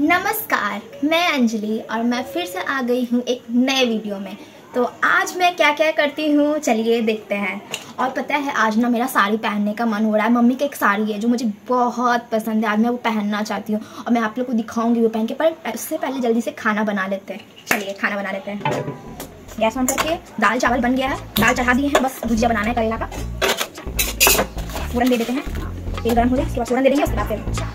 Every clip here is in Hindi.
नमस्कार, मैं अंजलि और मैं फिर से आ गई हूँ एक नए वीडियो में। तो आज मैं क्या क्या करती हूँ, चलिए देखते हैं। और पता है, आज ना मेरा साड़ी पहनने का मन हो रहा है। मम्मी की एक साड़ी है जो मुझे बहुत पसंद है। आज मैं वो पहनना चाहती हूँ और मैं आप लोग को दिखाऊँगी वो पहन के, पर उससे पहले जल्दी से खाना बना लेते हैं। चलिए, खाना बना लेते हैं। गैस ऑन करके दाल चावल बन गया है। दाल चढ़ा दिए हैं, बस भुजिया बनाना है करेला का। फ़ौरन दे देते हैं। तेल गर्म हो जाए, उसके बाद दे देंगे, उसके बाद फिर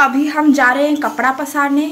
अभी हम जा रहे हैं कपड़ा पसारने।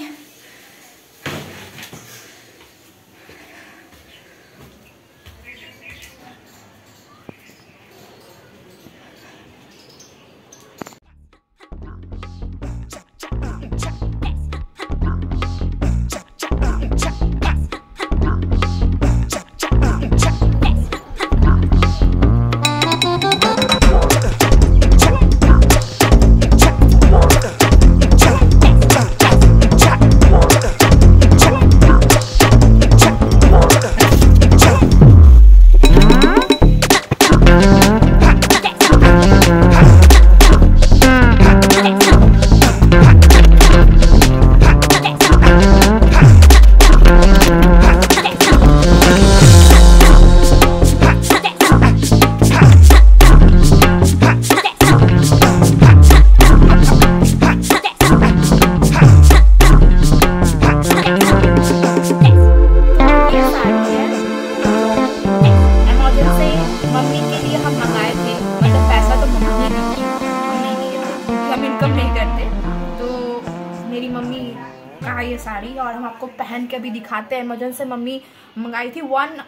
ये साड़ी और हम आपको पहन के भी दिखाते हैं। अमेजोन से मम्मी मंगाई थी वन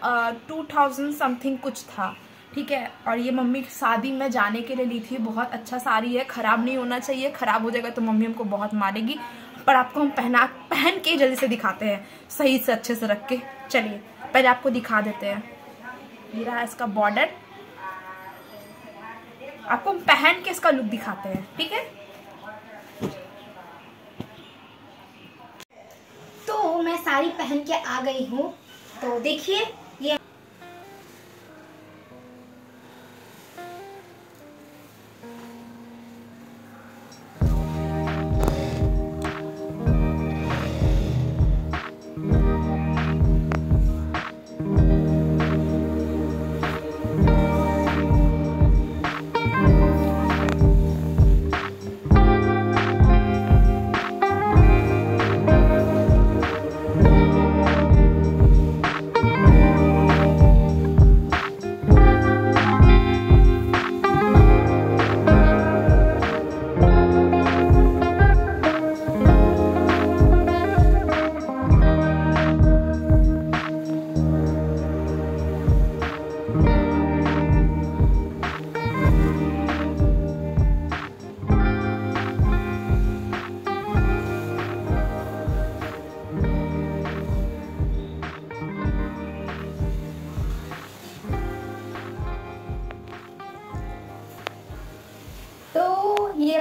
टू थाउज़ेंड समथिंग कुछ था। ठीक है? और ये मम्मी शादी में जाने के लिए ली थी। बहुत अच्छा साड़ी है। ख़राब नहीं होना चाहिए। ख़राब हो जाएगा तो मम्मी हमको बहुत मारेगी। पर आपको हम पहना, पहन के जल्दी से दिखाते हैं। सही से, अच्छे से रख के। चलिए, पहले आपको दिखा देते हैं। ये रहा इसका बॉर्डर आपको हम पहन के इसका लुक दिखाते हैं। ठीक है? साड़ी पहन के आ गई हूँ। तो देखिए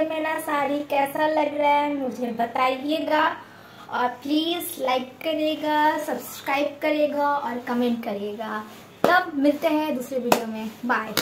मेरा साड़ी कैसा लग रहा है मुझे बताइएगा और प्लीज़ लाइक करेगा सब्सक्राइब करेगा और कमेंट करेगा। तब मिलते हैं दूसरे वीडियो में। बाय